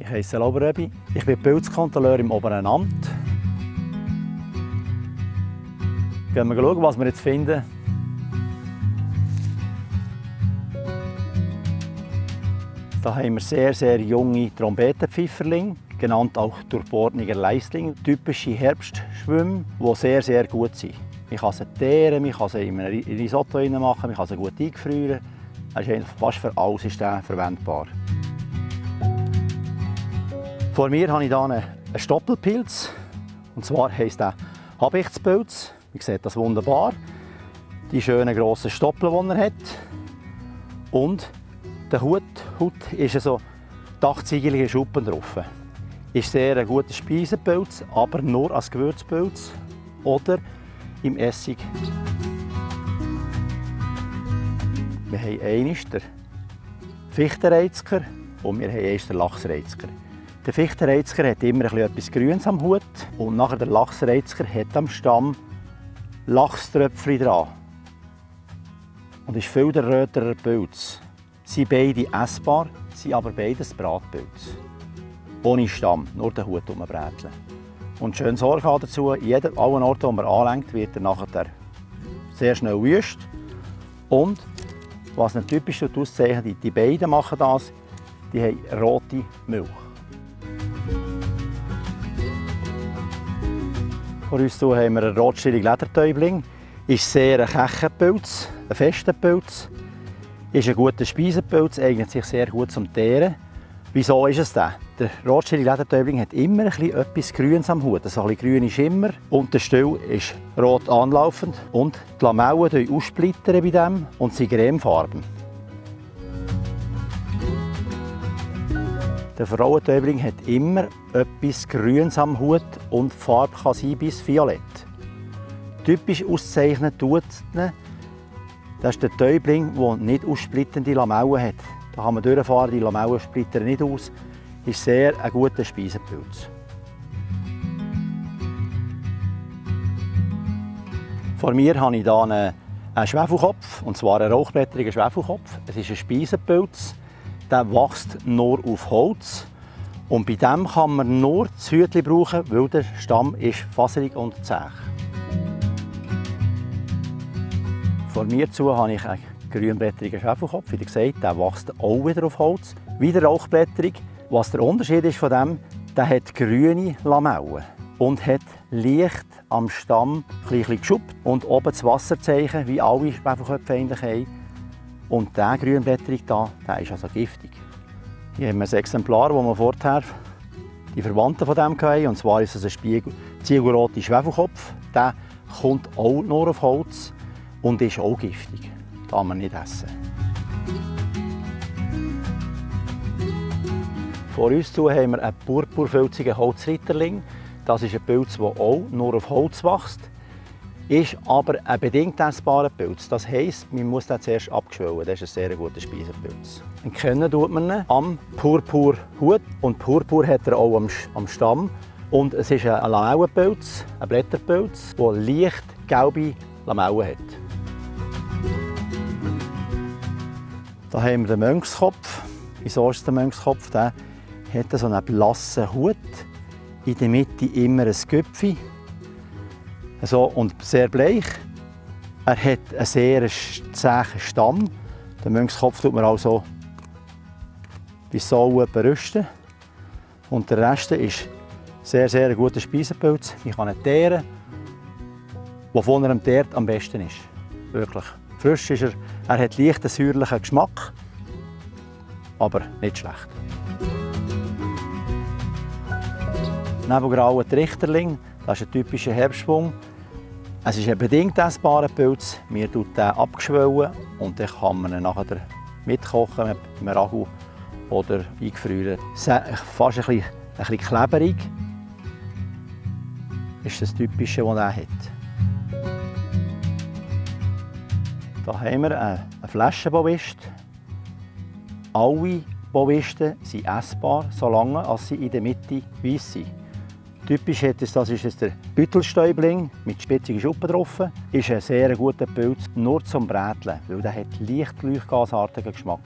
Ich heiße Lauberöbi. Ich bin Pilzkontrolleur im oberen Amt. Gehen wir schauen, was wir jetzt finden. Da haben wir sehr, sehr junge Trompetenpfifferlinge, genannt auch Durchbordninger Leistling. Typische Herbstschwimmen, die sehr, sehr gut sind. Man kann sie teeren, man kann sie in ein Risotto machen, man kann sie gut eingefrieren. ist fast für alles ist verwendbar. Vor mir habe ich hier einen Stoppelpilz. Und zwar heisst der Habichtspilz. Man sieht das wunderbar. Die schönen grossen Stoppel, die er hat. Und der Hut, Hut ist so dachziegelige Schuppen drauf. Ist sehr ein guter Speisepilz, aber nur als Gewürzpilz oder im Essig. Wir haben einmal den Fichtenreizker und wir haben den Lachsreizker. Der Fichtenreizker hat immer etwas Grünes am Hut und nachher der Lachsreizker hat am Stamm Lachströpfchen dran. Und ist viel der rötere Pilz. Sie sind beide essbar, sind aber beides Bratpilz. Ohne Stamm, nur den Hut umbräteln. Und schön Sorge haben dazu, an jedem, allen Orten, wo man anlenkt, wird er nachher sehr schnell wüst. Und was typisch auszeichnet, die beiden machen das, die haben rote Milch. Vor uns haben wir einen rotstirrigen Ledertäubling. Ist sehr ein Kechenpilz, ein fester Pilz. Ist ein guter Speisepilz, eignet sich sehr gut zum Teeren. Wieso ist es das? Der rotstirrige Ledertäubling hat immer etwas Grünes am Hut, so ein grüne Schimmer. Und der Still ist rot anlaufend und die Lamellen aussplittern bei dem und sind cremefarben. Der Frauentäubling hat immer etwas Grünes am Hut und die Farbe kann sein bis violett. Typisch auszeichnet tut ihn, das ist der Täubling, der nicht aussplittende Lamellen hat. Da kann man durchfahren, die Lamellen splittern nicht aus. Ist sehr ein guter Speisepilz. Vor mir habe ich hier einen, Schwefelkopf, und zwar einen rauchblättrigen Schwefelkopf. Es ist ein Speisepilz der wächst nur auf Holz. Und bei dem kann man nur das Hütchen brauchen, weil der Stamm ist faserig und zäh. Vor mir zu habe ich einen grünblättrigen Schäferkopf. Wie gesagt, der wächst auch wieder auf Holz. Wieder rauchblättrig. Was der Unterschied ist von dem, der hat grüne Lamellen und hat leicht am Stamm ein bisschen geschuppt und oben das Wasserzeichen, wie alle Schwefelköpfe eigentlich haben. Und dieser Grünblätterig hier, der ist also giftig. Hier haben wir ein Exemplar, das wir vorher die Verwandten von dem hatten. Und zwar ist es ein Spiegel, ziegelroter Schwefelkopf. Der kommt auch nur auf Holz und ist auch giftig. Das kann man nicht essen. Vor uns haben wir einen purpurfilzigen Holzritterling. Das ist ein Pilz, der auch nur auf Holz wächst ist aber ein bedingt essbarer Pilz. Das heisst, man muss den zuerst abgeschwellen. Das ist ein sehr guter Speisepilz. Kennen tut man ihn am Purpurhut und Purpur hat er auch am, am Stamm. Und es ist ein Lamellenpilz, ein Blätterpilz, der leicht gelbe Lamellen hat. Hier haben wir den Mönchskopf. Wieso ist der Mönchskopf? Der hat so einen blassen Hut. In der Mitte immer ein Köpfchen so, und sehr bleich. Er hat einen sehr zähen Stamm. Den Mönchskopf tut man also bis so berüsten. Und der Rest ist sehr, sehr guter Speisepilz. Ich kann ihn teeren, wovon er am Teert am besten ist. Wirklich. Frisch ist er. Er hat leicht einen säuerlichen Geschmack, aber nicht schlecht. Nebelgrauen Trichterling, das ist ein typischer Herbstschwung. Es ist ein bedingt essbarer Pilz. Wir tun den abgeschwollen und dann kann man ihn nachher mitkochen mit einem Ragu oder eingefrieren. Fast ein bisschen, ein bisschen kleberig ist das Typische, was er hat. Hier haben wir eine Flaschenbovist. Alle Bovisten sind essbar, solange sie in der Mitte weiss sind. Typisch es, das ist der Büttelstäubling mit spitzigen Schuppen drauf. Ist ein sehr guter Pilz, nur zum Bräteln, weil der hat leicht gleichgasartigen Geschmack.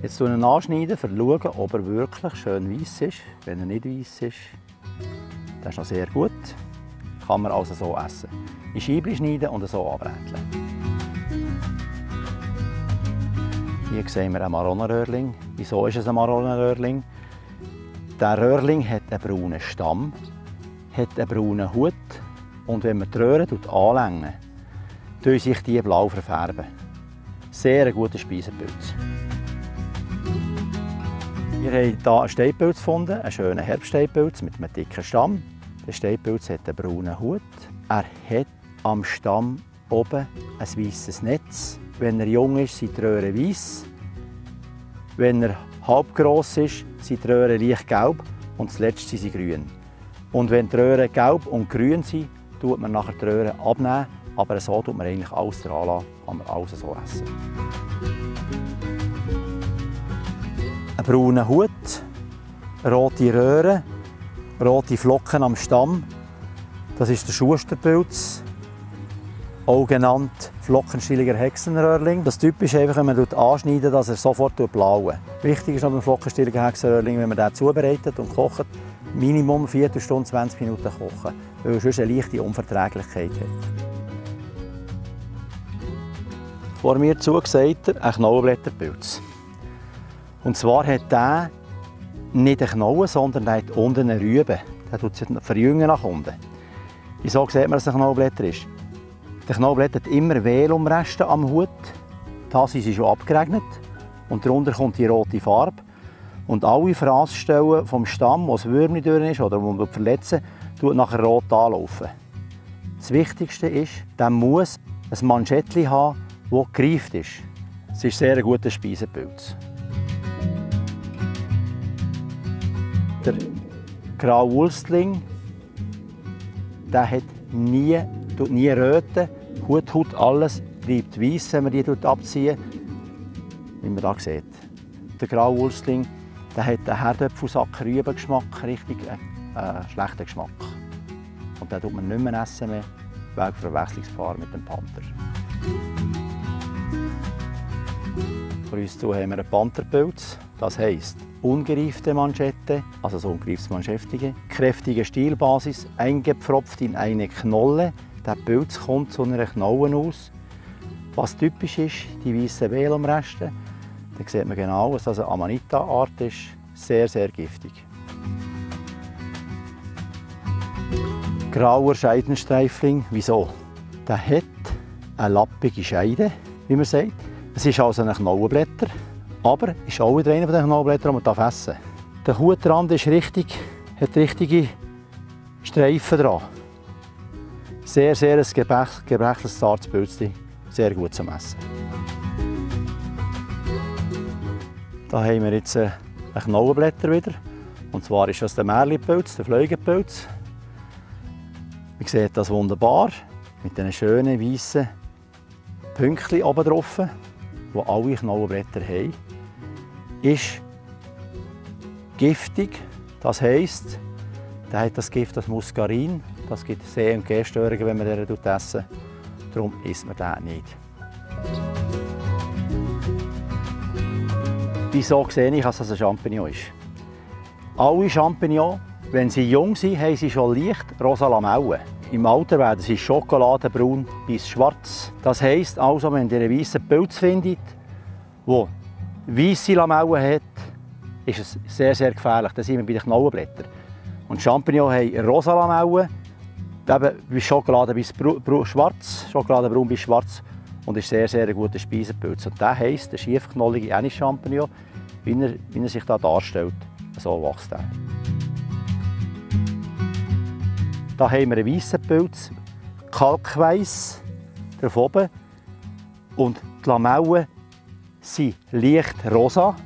Jetzt schneiden wir anschneiden, schauen, ob er wirklich schön weiß ist. Wenn er nicht weiß ist, das ist noch sehr gut. Kann man also so essen. In Scheiben schneiden und so anbräteln. Hier sehen wir einen Maronenröhrling. Wieso ist es ein Maronenröhrling? Der Röhrling hat einen braunen Stamm, hat einen braunen Hut und wenn man die Röhren anlängen, tun sich die blau verfärben. Sehr ein guter Speisepilz. Wir haben hier einen Steinpilz gefunden, einen schönen Herbststeinpilz mit einem dicken Stamm. Der Steinpilz hat einen braunen Hut. Er hat am Stamm oben ein weißes Netz. Wenn er jung ist, sind die Röhren weiß. Wenn er halb gross ist, sind die Röhren leicht gelb und zuletzt sind sie grün. Und wenn die Röhren gelb und grün sind, tut man nachher die Röhren abnehmen. Aber so tut man eigentlich alles dran lassen, kann man alles so essen. Ein brauner Hut, rote Röhren, rote Flocken am Stamm. Das ist der Schusterpilz, auch genannt Flockenstieliger Hexenröhrling. Das typisch einfach, wenn man anschneidet, dass er sofort blauen. Wichtig ist noch beim Flockenstieliger Hexenröhrling, wenn man den zubereitet und kocht, Minimum 4 Stunden 20 Minuten kochen, weil er sonst eine leichte Unverträglichkeit hat. Vor mir zu sagt er ein Knollenblätterpilz. Und zwar hat er nicht eine Knolle, sondern er hat unten eine Rübe. Der tut sich verjüngen nach unten. Wieso sieht man, dass es ein Knollenblätter ist? Der Knollenblätter hat immer Velumreste am Hut. Das ist schon abgeregnet. Und darunter kommt die rote Farbe. Und alle Fraßstellen vom Stamm, wo es Würmer drin ist oder wo man verletzen tut nachher rot anlaufen. Das Wichtigste ist, der muss ein Manschettchen haben, das gereift ist. Es ist sehr ein guter Speisepilz. Der graue Wulstling, der hat nie, tut nie röten. Hut, Hut, alles bleibt weiß, wenn man die abziehen. Wie man hier sieht. Der graue Wulstling, der hat einen Herdöpfelsack-Rübengeschmack, richtig äh, äh, schlechten Geschmack. Und den tut man nicht mehr essen mehr, wegen Verwechslungspaar mit dem Panther. Vor uns zu haben wir einen Pantherpilz, das heisst ungereifte Manschette, also so ungereiftes Manschettige, kräftige Stielbasis, eingepfropft in eine Knolle. Der Pilz kommt zu einer Knolle aus. Was typisch ist, die weißen Velumreste, da sieht man genau, dass das eine Amanita-Art ist, sehr, sehr giftig. Grauer Scheidenstreifling, wieso? Der hat eine lappige Scheide, wie man sagt. Es ist also ein Knollenblätter, aber ist auch wieder einer von den die man essen darf. Der Hutrand ist richtig, hat richtige Streifen dran. Sehr, sehr ein gebrechliches, zartes Pilzchen. Sehr gut zum Essen. Da haben wir jetzt äh, ein Knollenblätter wieder. Und zwar ist das der Märlipilz, der Fleugenpilz. Man sieht das wunderbar mit diesen schönen weißen Pünktchen oben drauf die alle Knollenblätter haben, ist giftig. Das heisst, der hat das Gift, das Muscarin. Das gibt Seh- und Gehstörungen, wenn man den essen. Darum isst man den nicht. Wieso sehe ich, dass das ein Champignon ist? Alle Champignons, wenn sie jung sind, haben sie schon leicht rosa Lamellen. Im Alter werden sie schokoladenbraun bis schwarz. Das heisst also, wenn ihr einen weißen Pilz findet, der weiße Lamellen hat, ist es sehr, sehr gefährlich. Das sind wir bei den Knollenblättern. Und Champignons haben rosa Lamellen, eben wie Schokolade bis schwarz, Schokoladenbraun bis schwarz und ist sehr, sehr ein guter Speisepilz. Und der heisst, der schiefknollige Anise Champignon, wie er, wie er sich da darstellt, so wächst er. Da haben wir einen weißen Pilz, kalkweiß drauf oben. Und die Lamellen sind leicht rosa.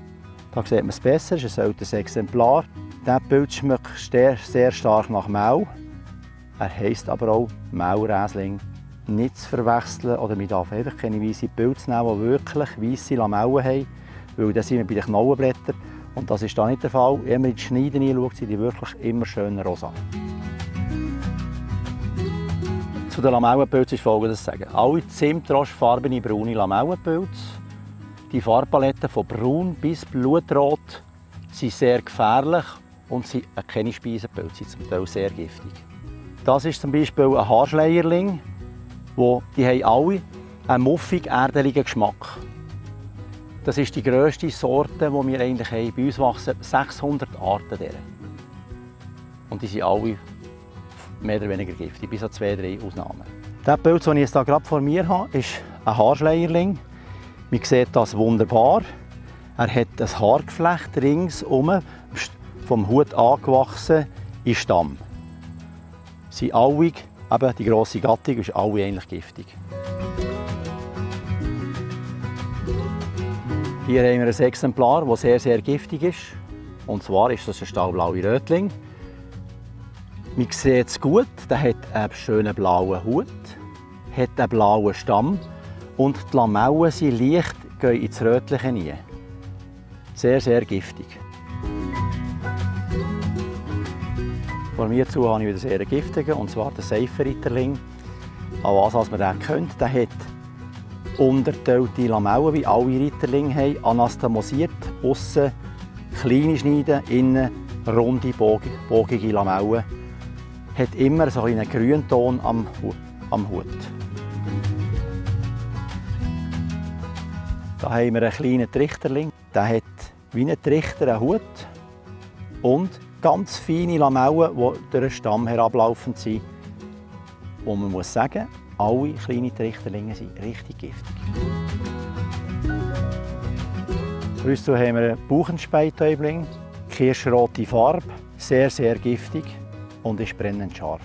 Da sieht man es besser, es ist ein älteres Exemplar. Dieser Pilz schmeckt sehr, sehr stark nach Mau. Er heisst aber auch Mauräsling. Nicht zu verwechseln oder man darf einfach keine weißen Pilze nehmen, die wirklich weiße Lamellen haben, weil dann sind wir bei den Knollenblättern. Und das ist da nicht der Fall. Wenn man in die Schneiden hinschaut, sind die wirklich immer schön rosa. Zu den Lamellenpilzen ist folgendes zu sagen. Alle zimtroschfarbene braune Lamellenpilze, Die Farbpaletten von braun bis blutrot sind sehr gefährlich und sind keine Speisepilze, sind zum Teil sehr giftig. Das ist zum Beispiel ein Haarschleierling, wo die haben alle einen muffig-erdeligen Geschmack. Das ist die grösste Sorte, die wir eigentlich haben. Bei uns wachsen 600 Arten dieser. Und die sind alle mehr oder weniger giftig, bis auf zwei, drei Ausnahmen. Der Pilz, den ich jetzt hier gerade vor mir habe, ist ein Haarschleierling. Man sieht das wunderbar. Er hat ein Haargeflecht ringsum, vom Hut angewachsen, in Stamm. Sie sind alle, eben die grosse Gattung, ist alle eigentlich giftig. Hier haben wir ein Exemplar, das sehr, sehr giftig ist. Und zwar ist das ein stahlblaue Rötling. Man sieht es gut, der hat einen schönen blauen Hut, hat einen blauen Stamm und die Lamellen sind leicht gehen ins Rötliche rein. Sehr, sehr giftig. Vor mir zu habe ich wieder sehr giftigen, und zwar den Seifenritterling. An was als man den kennt, der hat unterteilte Lamellen, wie alle Ritterlinge haben, anastamosiert, aussen kleine Schneiden, innen runde, bogige Lamellen hat immer so einen grünen Ton am, am Hut. Da haben wir einen kleinen Trichterling. Der hat wie ein Trichter einen Hut und ganz feine Lamellen, die durch den Stamm herablaufen sind. Und man muss sagen, alle kleinen Trichterlinge sind richtig giftig. Für haben wir einen Buchenspeitäubling, kirschrote Farbe, sehr, sehr giftig und ist brennend scharf.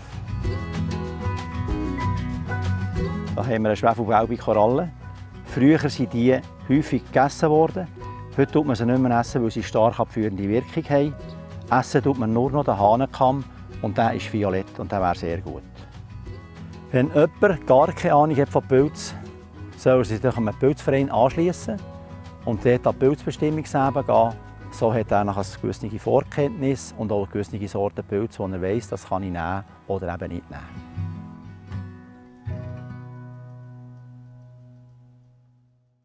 Da haben wir eine schwefelgelbe Koralle. Früher sind die häufig gegessen worden. Heute tut man sie nicht mehr essen, weil sie stark abführende Wirkung haben. Essen tut man nur noch den Hahnenkamm und der ist violett und der wäre sehr gut. Wenn jemand gar keine Ahnung hat von Pilz, soll er sich durch einen Pilzverein anschließen und dort an die Pilzbestimmungsebene gehen so hat er eine gewisse Vorkenntnis und auch eine gewisse Sorte Pilze, die er weiss, das kann ich nehmen oder eben nicht nehmen.